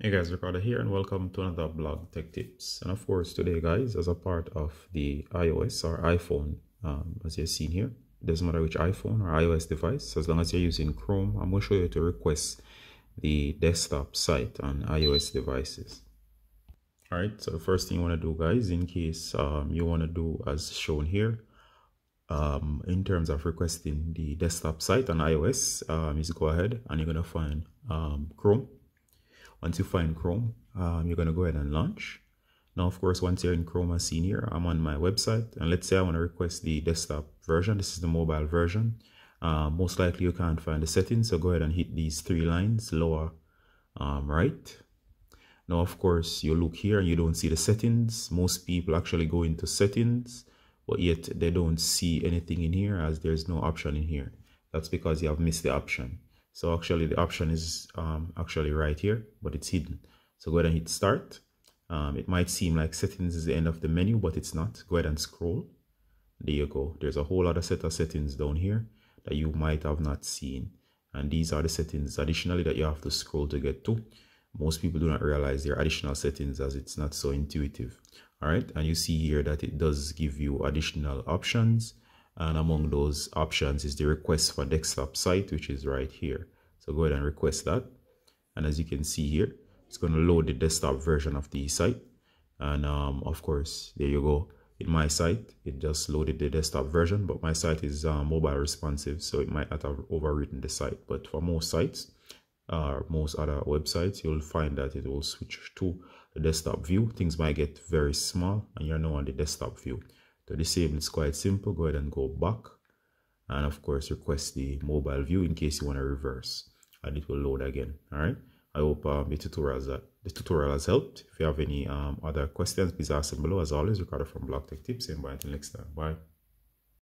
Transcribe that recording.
Hey guys, Ricardo here and welcome to another blog tech tips. And of course today guys, as a part of the iOS or iPhone, um, as you've seen here, it doesn't matter which iPhone or iOS device, as long as you're using Chrome, I'm going to show you to request the desktop site on iOS devices. Alright, so the first thing you want to do guys, in case um, you want to do as shown here, um, in terms of requesting the desktop site on iOS, um, is go ahead and you're going to find um, Chrome once you find Chrome, um, you're going to go ahead and launch. Now, of course, once you're in Chrome as seen here, I'm on my website. And let's say I want to request the desktop version. This is the mobile version. Uh, most likely you can't find the settings. So go ahead and hit these three lines lower um, right. Now, of course, you look here and you don't see the settings. Most people actually go into settings, but yet they don't see anything in here as there's no option in here. That's because you have missed the option. So actually the option is um, actually right here, but it's hidden. So go ahead and hit start. Um, it might seem like settings is the end of the menu, but it's not. Go ahead and scroll. There you go. There's a whole other set of settings down here that you might have not seen. And these are the settings additionally that you have to scroll to get to. Most people do not realize there are additional settings as it's not so intuitive. All right. And you see here that it does give you additional options and among those options is the request for desktop site which is right here. So go ahead and request that. And as you can see here it's going to load the desktop version of the site. And um, of course there you go. In my site it just loaded the desktop version but my site is uh, mobile responsive so it might not have overwritten the site. But for most sites or uh, most other websites you'll find that it will switch to the desktop view. Things might get very small and you're now on the desktop view to disable it's quite simple. Go ahead and go back. And of course, request the mobile view in case you want to reverse. And it will load again. All right. I hope um, the, tutorial the tutorial has helped. If you have any um, other questions, please ask them below. As always, Ricardo from Blog Tech Tips. And bye until next time. Bye.